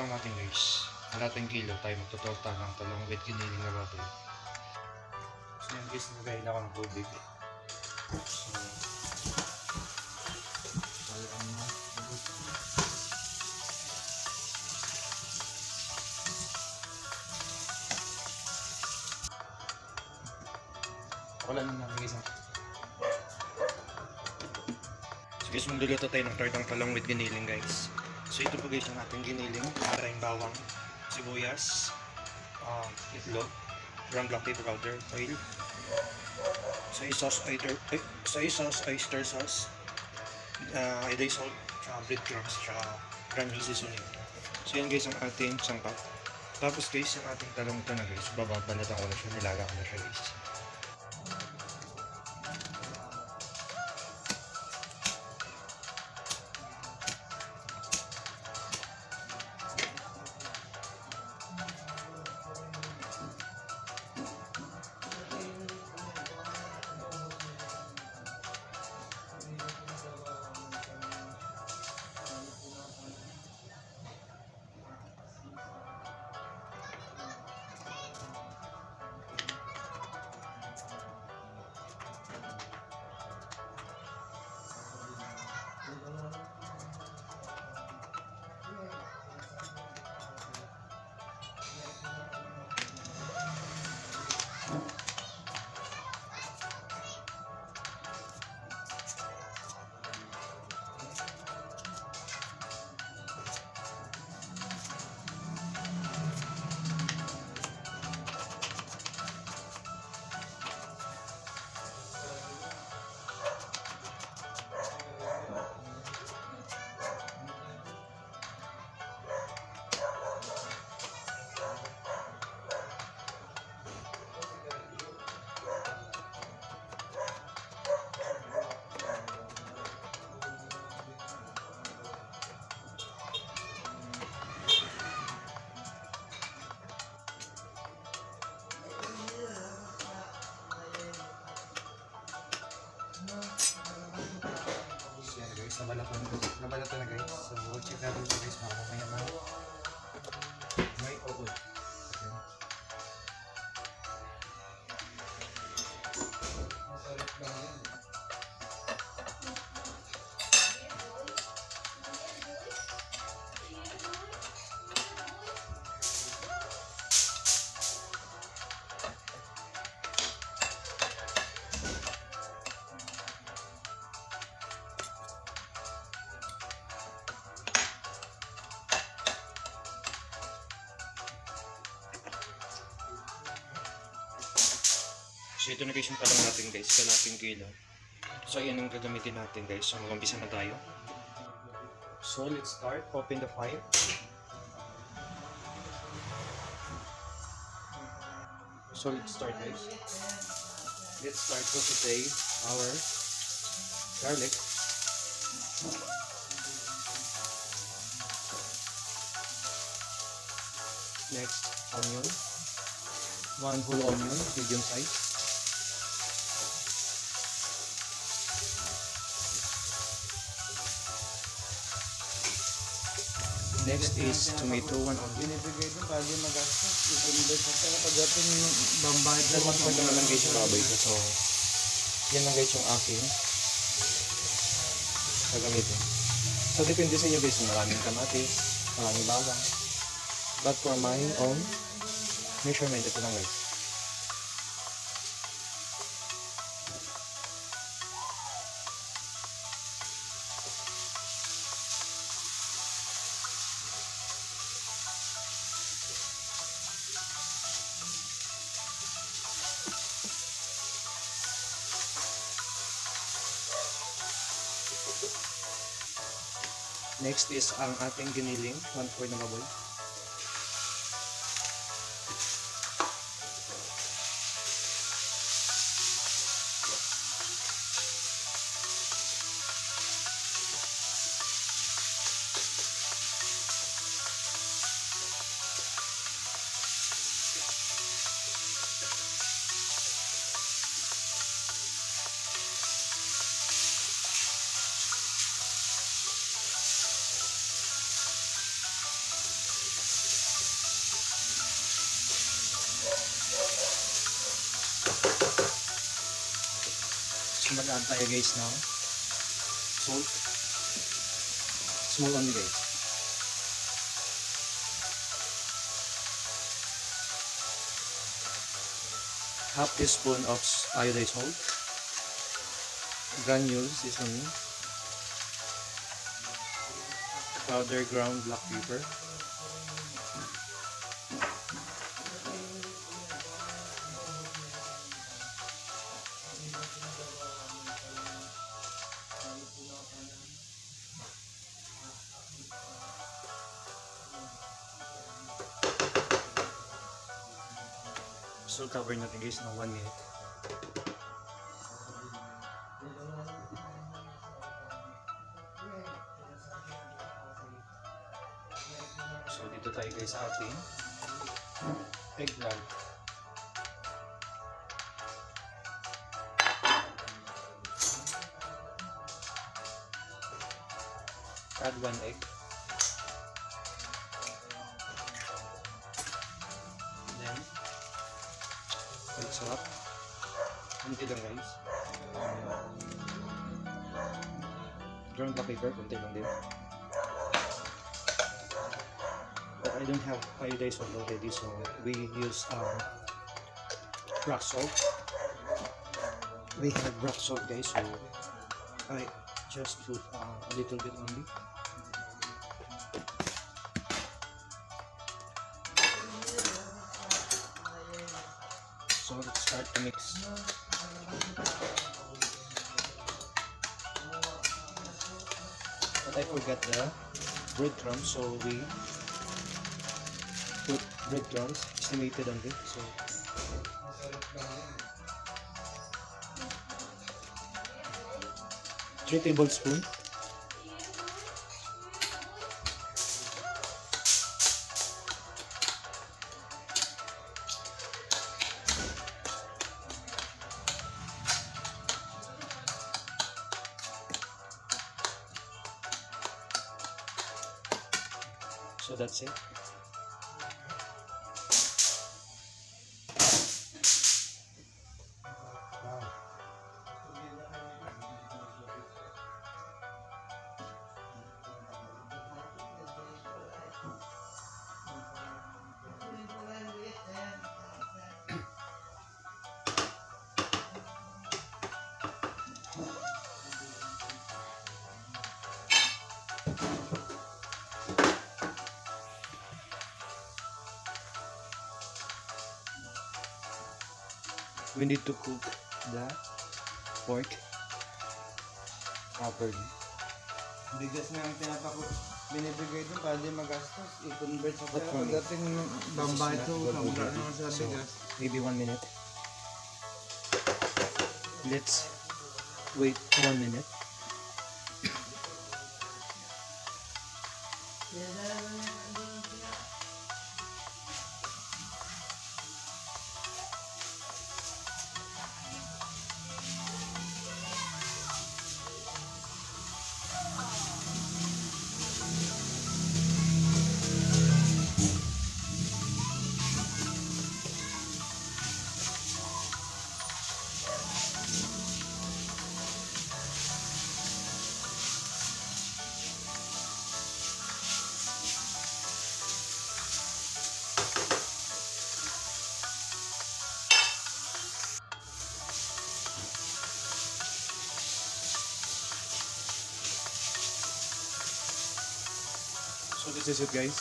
lang natin guys. Kalating kilo tayo magtutorta ng talong with giniling na. So yan guys, nagahin ako ng tubig. So, tayo ang Wala na namin guys. So guys, magluluto tayo ng tortang talong with giniling guys. So ito po guys ang ating giniling. Maraming bawang, sibuyas, um, itlog, brown black pepper powder, oil, soy sauce, oyster, ay, soy sauce, oyster sauce, uh, iday salt, tsaka breadcrumbs, tsaka granule seasoning. So yan guys ang ating sangkap. Tapos guys, yung ating talong ito na guys, bababalatan ko na siya, nilaga ko na siya guys. Guys, nabalatan na, nabalatan na guys. So check natin guys, mga mamaya ito na guys yung talong natin guys, kalating kilo. So ayan ang gagamitin natin guys. So mag-umpisa na tayo. So let's start. Open the fire. So let's start guys. Let's start to saute our garlic. Next, onion. One whole onion, medium size. Next is tomato, one. Binibigay doon para magastos. Ipinibig sa pagdating yung bambay Dahil matapag naman lang guys yung baboy ko. So, yan lang guys yung aking gagamitin. So, depende sa inyo guys kung maraming kamatis, maraming bawang. But for my own measurement, ito lang guys. Next is ang ating giniling, 1-4 na baboy. Mag-add tayo guys ng salt. Small only guys. Half teaspoon of iodized salt. Granules is seasoning. Powder ground black pepper. So cover natin guys ng 1 minute. So dito tayo guys sa ating egg roll. Add one egg. Up. Kunti lang guys. Ground black pepper, kunti lang din. But I don't have iodized salt already, so we use um, rock salt. We have rock salt guys, so I just put uh, a little bit only. Mix. But I forgot the breadcrumbs, so we put breadcrumbs estimated on it. So three tablespoon. So We need to cook the pork properly. Bigas na ang pinapako binibigay doon para di magastos. I-convert sa pera. Pagdating ng bambay ito, wala naman sa bigas. maybe one minute. Let's wait one minute. This is it guys.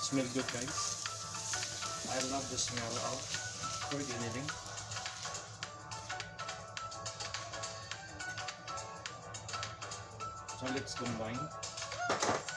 Smell good guys. I love the smell of pork giniling. So let's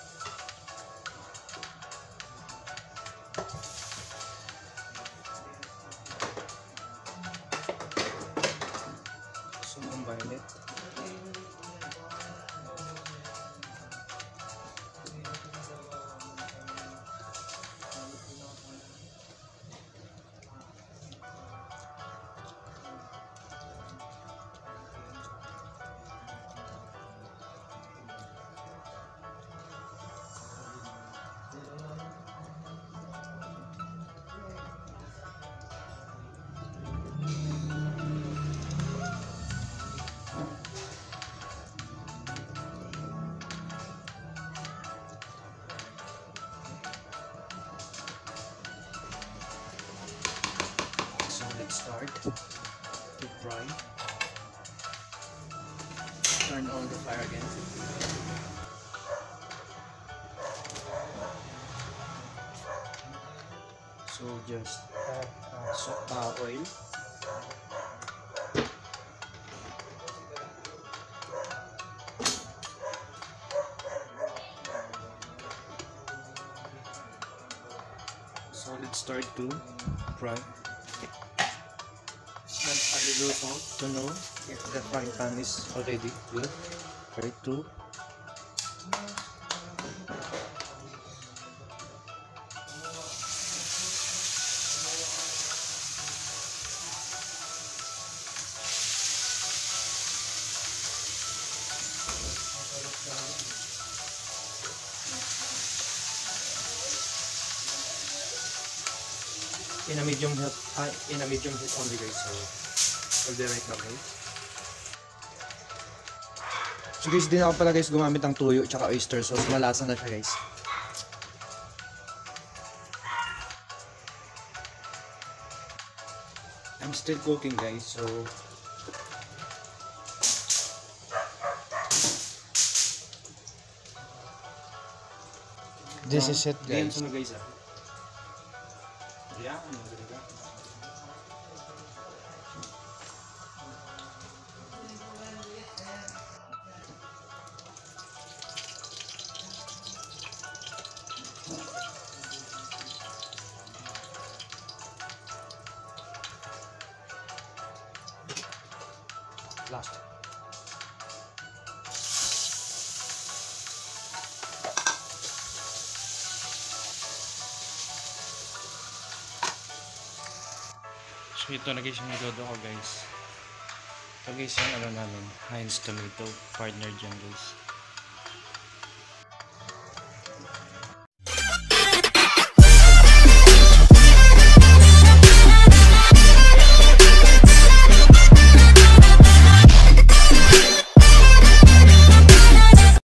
start to fry. Turn on the fire again. So just add uh, so, uh, oil. So let's start to fry. To know if the frying pan is already good. Try to in a medium heat, uh, in a medium heat only guys. So we'll be right back guys. So guys, din ako pala guys gumamit ng tuyo tsaka oyster sauce. Malasa na siya guys. I'm still cooking guys, so This is it Ganyan guys. sunod guys ah. Ito na guys yung nilodo ko guys. Ito guys yung ano namin, Heinz tomato partner dyan guys.